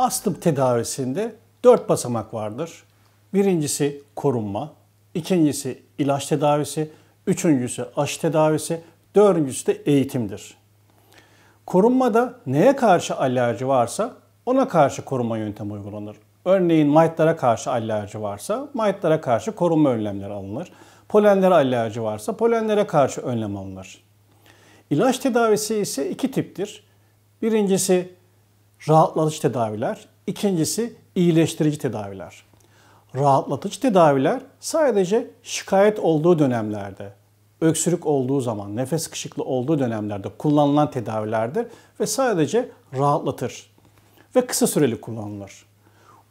Astım tedavisinde dört basamak vardır. Birincisi korunma, ikincisi ilaç tedavisi, üçüncüsü aşı tedavisi, dördüncüsü de eğitimdir. Korunmada neye karşı alerji varsa ona karşı korunma yöntemi uygulanır. Örneğin maytlara karşı alerji varsa maytlara karşı korunma önlemleri alınır. Polenlere alerji varsa polenlere karşı önlem alınır. İlaç tedavisi ise iki tiptir. Birincisi rahatlatıcı tedaviler, ikincisi iyileştirici tedaviler. Rahatlatıcı tedaviler sadece şikayet olduğu dönemlerde, öksürük olduğu zaman, nefes sıkışıklığı olduğu dönemlerde kullanılan tedavilerdir ve sadece rahatlatır ve kısa süreli kullanılır.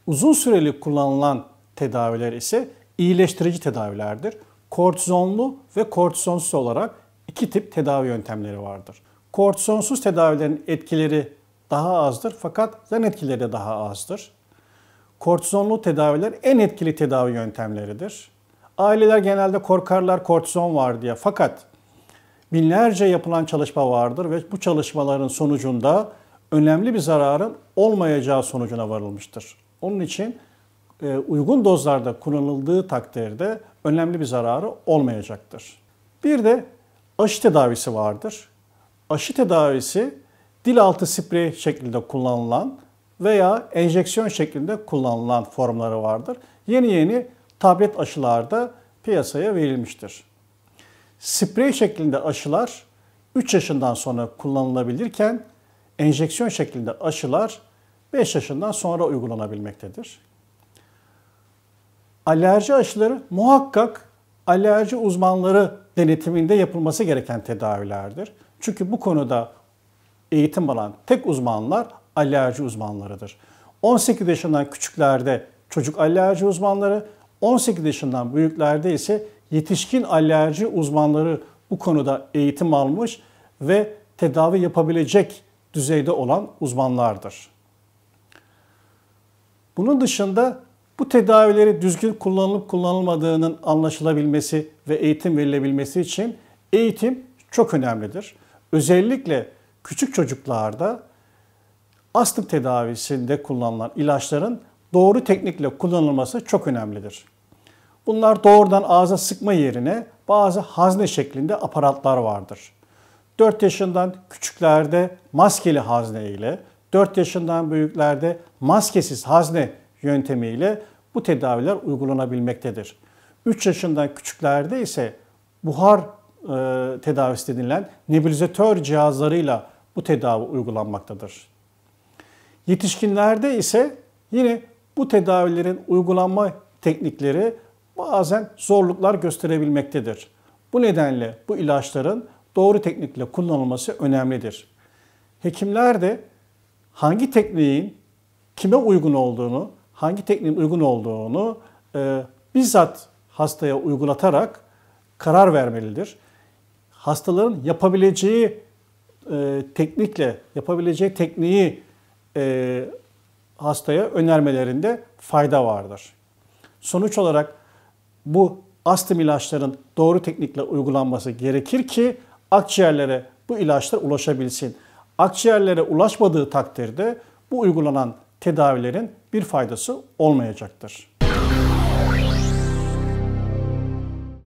Uzun süreli kullanılan tedaviler ise iyileştirici tedavilerdir. Kortizonlu ve kortizonsuz olarak iki tip tedavi yöntemleri vardır. Kortizonsuz tedavilerin etkileri daha azdır fakat yan etkileri de daha azdır. Kortizonlu tedaviler en etkili tedavi yöntemleridir. Aileler genelde korkarlar kortizon var diye fakat binlerce yapılan çalışma vardır ve bu çalışmaların sonucunda önemli bir zararın olmayacağı sonucuna varılmıştır. Onun için e, uygun dozlarda kullanıldığı takdirde önemli bir zararı olmayacaktır. Bir de aşı tedavisi vardır. Aşı tedavisi dil altı sprey şeklinde kullanılan veya enjeksiyon şeklinde kullanılan formları vardır. Yeni yeni tablet aşılarda piyasaya verilmiştir. Sprey şeklinde aşılar 3 yaşından sonra kullanılabilirken enjeksiyon şeklinde aşılar 5 yaşından sonra uygulanabilmektedir. Alerji aşıları muhakkak alerji uzmanları denetiminde yapılması gereken tedavilerdir. Çünkü bu konuda eğitim alan tek uzmanlar alerji uzmanlarıdır. 18 yaşından küçüklerde çocuk alerji uzmanları, 18 yaşından büyüklerde ise yetişkin alerji uzmanları bu konuda eğitim almış ve tedavi yapabilecek düzeyde olan uzmanlardır. Bunun dışında bu tedavileri düzgün kullanılıp kullanılmadığının anlaşılabilmesi ve eğitim verilebilmesi için eğitim çok önemlidir. Özellikle küçük çocuklarda astım tedavisinde kullanılan ilaçların doğru teknikle kullanılması çok önemlidir. Bunlar doğrudan ağza sıkma yerine bazı hazne şeklinde aparatlar vardır. 4 yaşından küçüklerde maskeli hazne ile, 4 yaşından büyüklerde maskesiz hazne yöntemiyle bu tedaviler uygulanabilmektedir. 3 yaşından küçüklerde ise buhar e, tedavisi denilen nebulizatör cihazlarıyla bu tedavi uygulanmaktadır. Yetişkinlerde ise yine bu tedavilerin uygulanma teknikleri bazen zorluklar gösterebilmektedir. Bu nedenle bu ilaçların doğru teknikle kullanılması önemlidir. Hekimler de hangi tekniğin kime uygun olduğunu, hangi tekniğin uygun olduğunu e, bizzat hastaya uygulatarak karar vermelidir. Hastaların yapabileceği e, teknikle, yapabileceği tekniği e, hastaya önermelerinde fayda vardır. Sonuç olarak bu astım ilaçların doğru teknikle uygulanması gerekir ki akciğerlere bu ilaçlar ulaşabilsin. Akciğerlere ulaşmadığı takdirde bu uygulanan tedavilerin bir faydası olmayacaktır.